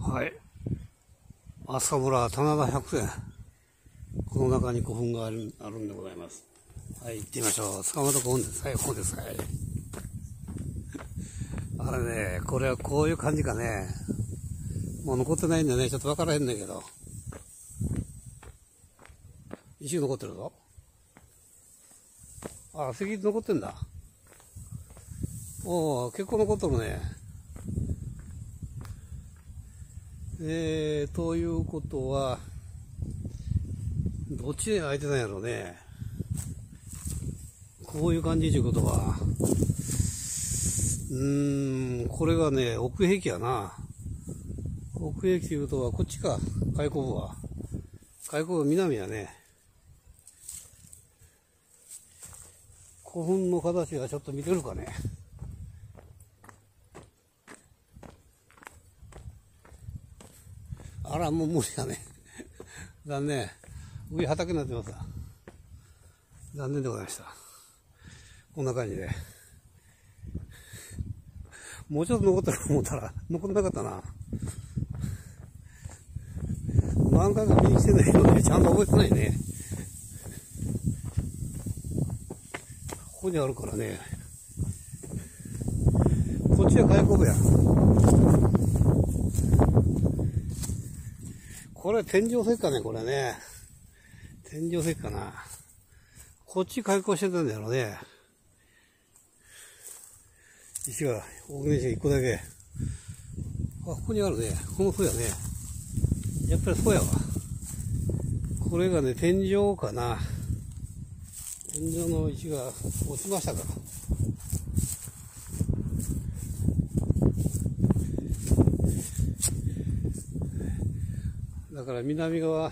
はい。朝村棚田百選。この中に古墳があるあるんでございます。はい、行ってみましょう。坂本古墳です。はい、ここです。はい。あれね、これはこういう感じかね。もう残ってないんでね、ちょっとわからへんねんけど。石残ってるぞ。あ、石残ってんだ。おお結構残っとるね。えー、ということは、どっちで空いてたんやろうね。こういう感じということは、うーん、これがね、奥壁やな。奥壁ということは、こっちか、開口部は。開口部南やね。古墳の形がちょっと見てるかね。あら、もう無理だね。残念。上畑になってます残念でございました。こんな感じで。もうちょっと残ってると思ったら、残ってなかったな。何回か見に来てんだけどね、ちゃんと覚えてないね。ここにあるからね。こっちは開口部や。これ天井石かね、これね。天井石かな。こっち開口してたんだろうね。石が、大きな石が一個だけ。あ、ここにあるね。このそうやね。やっぱりそうやわ。これがね、天井かな。天井の石が落ちましたから。だから南側、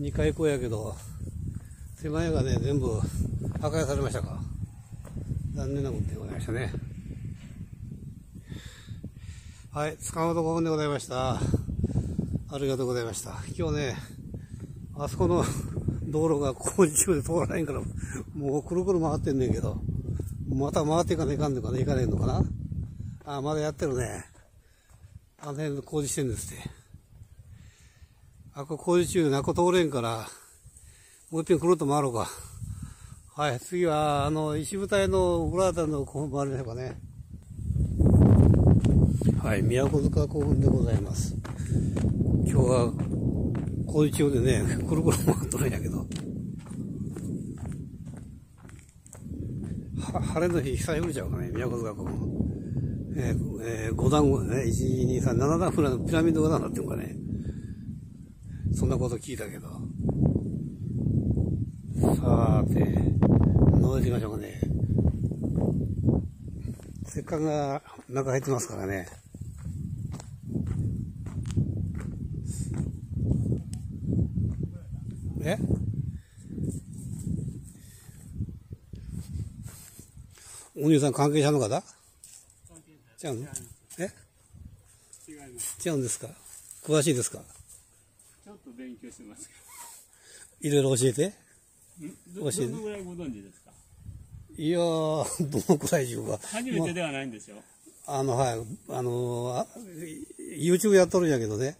2階小やけど、手前がね、全部破壊されましたか。残念なことでございましたね。はい、塚本古墳でございました。ありがとうございました。今日ね、あそこの 道路が工事中で通らないから、もうくるくる回ってんねんけど、また回っていかないかんのかな、いかないのかな。あ、まだやってるね。あの辺工事してるんですって。あ、こ工事中、なこ通れんから、もう一遍くるっと回ろうか。はい、次は、あの、石舞台の裏あたりの古墳回りましょうかね。はい、宮古塚古墳でございます。今日は工事中でね、くるくる回っとるんやけど。は晴れの日久しぶりちゃうかね、宮古塚古墳。えーえー、5段ね、1、2、3、7段ぐらいのピラミッド5段になってるかね。そんなこと聞いたけど。さーて、覗いてみましょうかね。せっかくが中入ってますからね。え？お兄さん関係者の方？違うの？え？違うんですか？詳しいですか？勉強してますいろいろ教えて。教えてどのぐらいご存知ですか？いやー、どのくらいいうか。初めてではないんですよ。あの、はい、あのあ、YouTube やっとるんやけどね。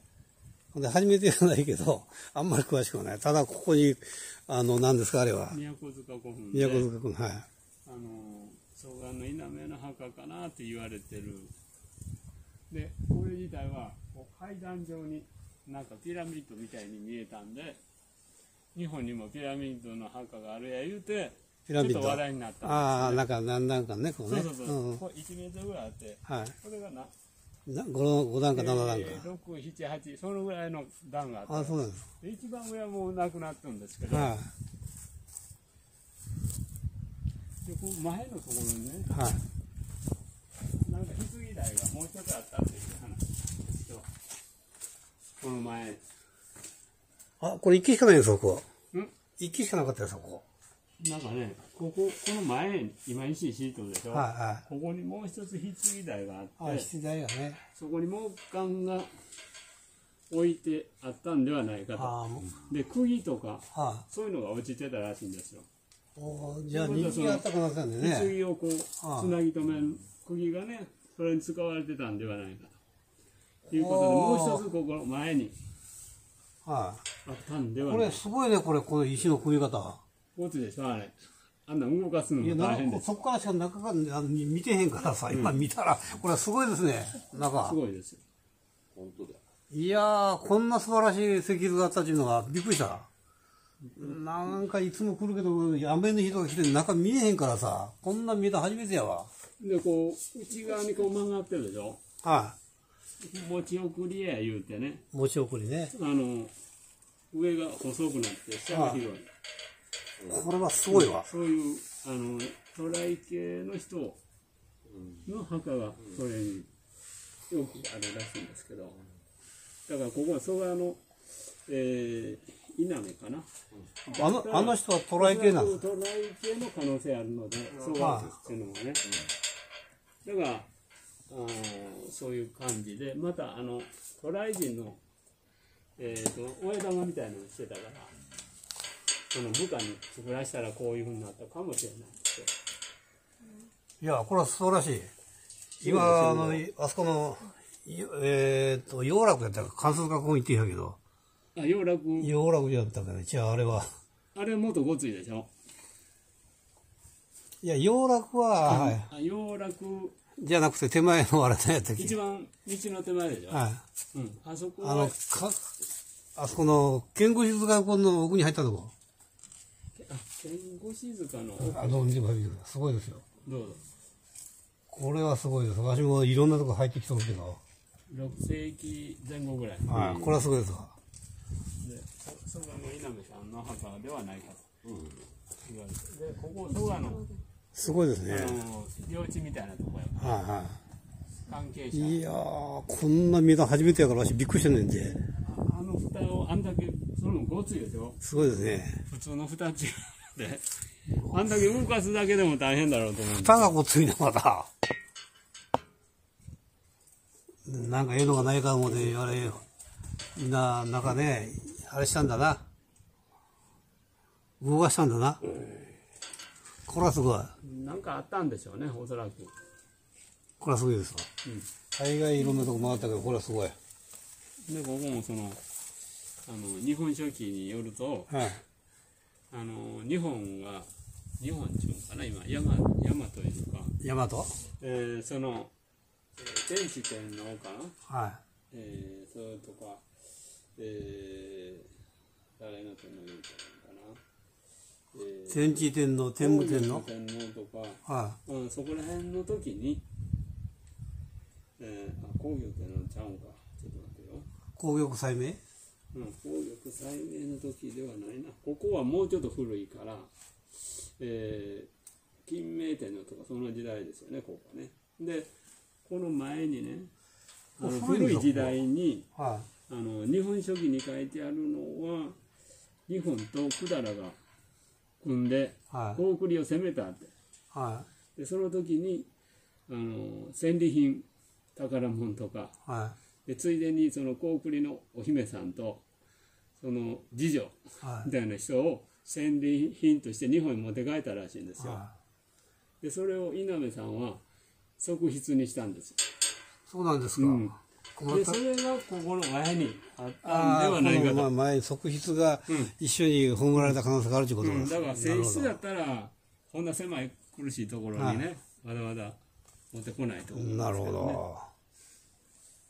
で、初めてじゃないけど、あんまり詳しくはない。ただ、ここに、あの、何ですか、あれは。宮古塚古墳で、宮古塚君、はい。あの、双眼の稲目の墓かなって言われてる。で、これ自体は、こう階段状に、なんかピラミッドみたいに見えたんで、日本にもピラミッドの墓があるや言うて、ピラミッド。ちょっと話題になったんですよねああ、なんか、何段かね、こうね。そうそうそう。ん。これ1メートルぐらいあって、はい。これがな、な 5, 段か7段か。えー、6、7、8、そのぐらいの段があって、あそうなんです。で一番上はもうなくなってるんですけど、はでこう前のところにね、い。はい。なんか棺台がもう一つあったっていう話。この前。あ、これ一機しかないよ、そこ。ん？一機しかなかったよ、そこ。なんかね、ここ、この前に、今石敷いとるでしょ、はいはいここにもう一つ棺台がああ、って、室内がね。そこに木管が置いてあったんではないかあと。で、釘とか、あ、はそういうのが落ちてたらしいんですよ。おーじゃあ人気があった可能性なんでね。棺をこうああつなぎ止める釘がねそれに使われてたんではないかということでもう一つここの前にはあったんでい。はないこれすごいね、これ、この石の組み方。こっちでしょあれあんな動かすのいや、も大なんか変ですそこからしか中があの見てへんからさ、今見たら、これはすごいですね、中す。ごいですよ本当だ。いやー、こんな素晴らしい石図があったっていうのがびっくりした。なんかいつも来るけど、雨の日とか来て中見えへんからさ、こんなん見えたの初めてやわ。でこう内側にこう曲がってるでしょは持ち送りや言うてね。い。持ち送りね。あの上が細くなって下が広い。これはすごいわ。そういうあの渡来系の人の墓がそれによくあるらしいんですけど。だからここは蘇我の、えー、稲目かな。あの、あの人はトライ系なのトライ系の可能性あるので蘇我っていうのがね。だからそういう感じでまたあの渡来人のえー、と親玉みたいなのをしてたからその部下に作らしたらこういうふうになったかもしれないですよいや、これは素晴らしい。今、あの、あそこの、いえーっと、洋楽やったら関数学校行ってんやけど、あ洋楽？洋楽やったからね、じゃああれは。あれもっとごついでしょいや、洋楽は、はい。あ洋楽じゃなくて手前のあれた一番道の手前でしょ、はい。うん、あそこはあの、か、あそこの、健康静学校の奥に入ったとこ？あ剣護静かのあの、見てください。すごいですよ。どうぞこれはすごいです。私もいろんなとこ入ってきてるけど。6世紀前後ぐらいではい。これはすごいですわ。そ蘇我の稲目さんの墓ではないかと言われてでここ蘇我のすごいですね。あの領地みたいなとこやはいは関係者い。いやー、こんな見たの初めてやから私びっくりしてんねんで。ああの蓋をあんだけそれもごついでしょすごいですね。普通の蓋違うであんだけ動かすだけでも大変だろうと思う蓋がこついな、まだ。なんかええのがないか思うて、あれ、みんな、なんかね、あれしたんだな。動かしたんだな。これはすごい。なんかあったんでしょうねおそらくこれはすごいですわ。大概いろんなとこ回ったけど、これはすごい。でここもそのあの日本書紀によるとはい。あの日本が日本っていうのかな今山山というか、大和えーその、えー天智天皇かな、はえーそれとか、えー誰の天皇言うたらいいのかな、えい。ー天智天皇、天武天皇。天皇とか、はうん、そこら辺の時に、えー、あ皇居天皇ちゃうんかちょっと待ってよい。皇玉祭明うん、皇玉祭明の時ではないな。ここはもうちょっと古いから、えー、金明天皇とかその時代ですよね、ここはね。で、この前にね、あの古い時代に、はあの、日本書紀に書いてあるのは、日本と百済が組んで、い。はい。高栗を攻めたって。はで、その時に、あの、戦利品、宝物とか、い。はでついでにその高栗のお姫さんとその次女みたいな人を戦利品として日本に持って帰ったらしいんですい。よはでそれを稲目さんは側筆にしたんですよい。そうなんですか。うんでそれがここの前にあったんではないかと、まあ前、側筆が一緒に葬られた可能性があるということうん、です。だから性質だったらこんな狭い苦しいところにね、まだまだ持ってこないと思うんですけど、ね、なるほど。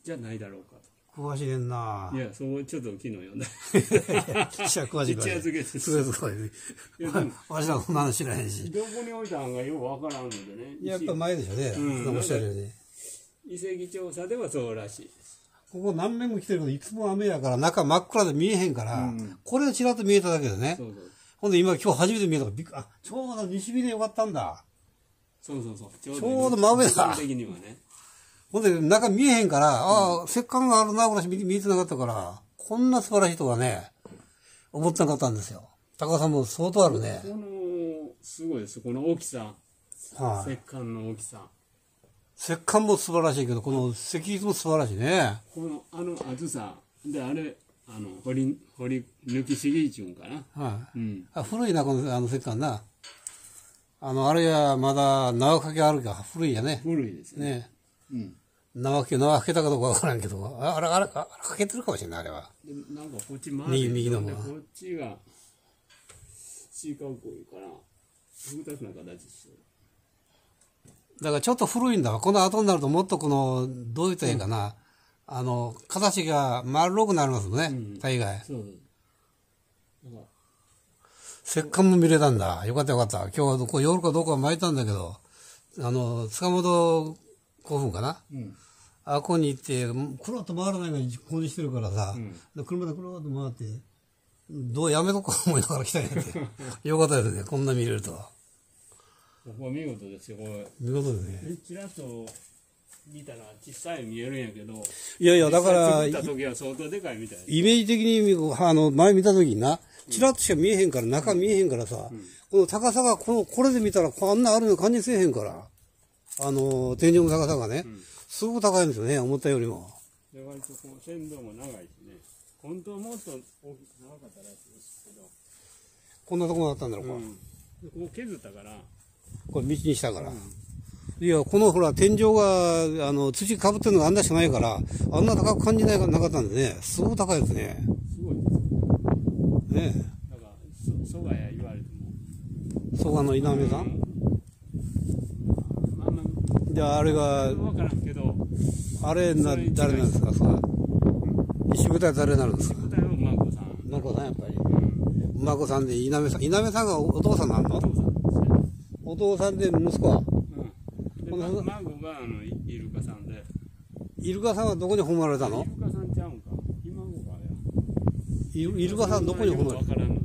じゃないだろうか詳しいねんな。とい。やそこちょっと昨日読んだ。記者詳しい一夜漬けです。す。ごいやわしらこんな話知らへんし。どこに置いたんがよくわからんのでね。やっぱ前でしょうね。うん。おっしゃるように。遺跡調査ではそうらしいここ何年も来てるけど、いつも雨やから中真っ暗で見えへんから、これがちらっと見えただけでね。そ。うそう。ほんで今今日初めて見えたからびっあ、ちょうど西日でよかったんだ。そうそうそう。ちょうど真上だ。的にはね。ほんで中見えへんから、ああ、石棺があるなぐらいしか見見えてなかったから、こんな素晴らしいとはね、思ってなかったんですよ。高尾さんも相当あるね。このすごいです。この大きさ。はい、石棺の大きさ石棺も素晴らしいけど、この石碑も素晴らしいね。このあの厚さであれあの掘り掘り抜きすぎちゅうんかなはい、うんあ古いな、このあの石棺な。あの、あれはまだ縄掛けあるか古いやね。古いですね。ねうん。縄掛け、縄掛けたかどうかわからんけど、ああれ、あれ、あれ、掛けてるかもしれない、あれは。でなんかこっち回右右の方がこっちが、シーカウコいうから、複雑な形してる。だからちょっと古いんだわ。この後になるともっとこの、どう言ったらいいかな。あの、形が丸くなりますもんね、うん大概。そう。石棺も見れたんだ。よかったよかった。今日はこう夜かどうか巻いたんだけど、あの、塚本古墳かな。うん。あここに行って、くるっと回らないようにここにしてるからさ、うんで車でくるっと回って、どうやめとこう思いながら来たんやって。よかったですね、こんな見れるとは。ここは見事ですよ。これ見事ですね。えちらっと見たら小さい見えるんやけど、いやいや、だから、実際作った時は相当でかいみたい。イメージ的に、あの、前見た時にな、チラッとしか見えへんから、中見えへんからさ、この高さが、この、これで見たら、こんなあるの感じせえへんから、あの、天井の高さがね、すごく高いんですよね、思ったよりも。で割とこう線路も長いしね。本当はもっと大きく長かったらしいですけど、こんなところだったんだろうか。うん、でここ削ったから、これ道にしたから。いや、このほら、天井が、あの、土かぶってるのがあんなしかないから、あんな高く感じないなかったんでね、すごく高いですね。すごいですよ。ねだから、そ蘇我や言われても。蘇我の稲目さん？まあまあ、じゃあ、あれが、分からんけど、あれな、誰なんですか、それ。石舞台誰になるんですか？答えはマコさん。マコさん、やっぱり。うん。馬子さんで稲目さん。稲目さんがおお父さんなんの？お父さんで息子は？うん。で、このま孫が、あの、イイルカさんで。イルカさんはどこに褒まられたの？イルカさんちゃうんか。今子がや。イルカさんどこに褒まれ分からんの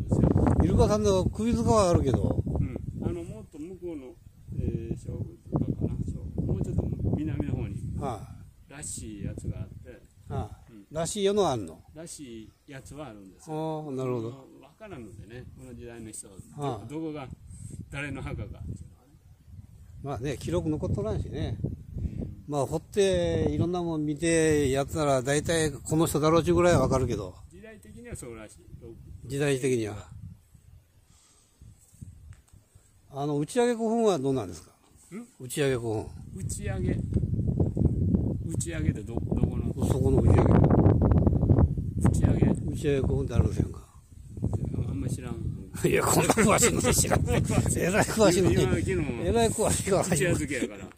イルカさんの首塚はあるけど、うん。あの、もっと向こうの、えー、小とかかな。小もうちょっと南の方に、はらしいやつがあって、い、はらしいよのあんの？らしいやつはあるんですあよ。あ、なるほど。分からんのでね、この時代の人、はあどどこが誰の墓か。まあね、記録残っとらんしね。まあ、掘って、いろんなもん見てやったら、大体この人だろうちぐらいはわかるけど、時代的にはそうらしい。時代的には。あの、打ち上げ古墳はどうなんですか？打ち上げ古墳。打ち上げ、打ち上げってどどこの？そこの打ち上げ。打ち上げ打ち上げ古墳ってあるんですよか。あんまり知らん。いや、こんな詳しいので知らん。えらい詳しいの今に。えらい詳しいから打ち上げ好きやから。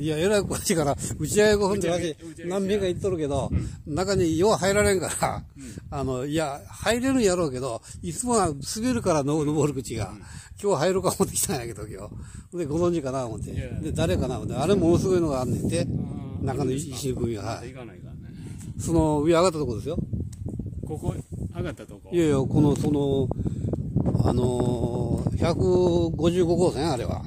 いや、えらい詳しいから、打ち上げ古墳って打ち上げ私何遍か言っとるけど、中によう入られんから、あの、いや、入れるんやろうけど、いつもは滑るからの登る口が、今日入るか思ってきたんやけど、今日。で、ご存知かな思って。で、誰かな思って。あれものすごいのがあんねんて。中の石の組が、はい。行かないからね。その上上がったとこですよ。ここ、上がったとこ？いやいや、この、その、あのー、155号線あれは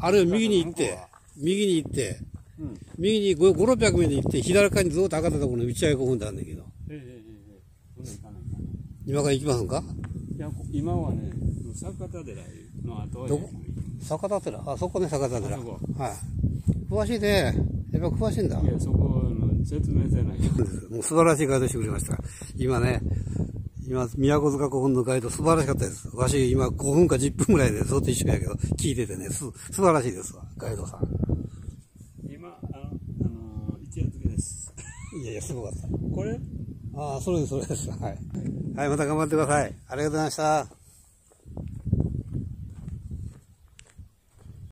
あ。れを右に行って、右に行って、うん。右に5、600メートル行って、左側にずっと上がったところに打ち上げ古墳ってあるんだけど。今から行きますんか？いや、こ今はね、坂田寺の後どこ？坂田寺？あ、そこね、坂田寺。はい。詳しいね。やっぱ詳しいんだ。いや、そこの説明せないと。もう素晴らしいガイドしてくれました。今ね、今、宮古塚古墳のガイド素晴らしかったです。わし、今5分か10分ぐらいでずっと一緒やけど、聞いててね、す、素晴らしいですわ、ガイドさん。今、あの、あの一夜漬けです。いやいや、すごかった。これ？ああ、それです、それです。はい。はい、また頑張ってください。ありがとうございました。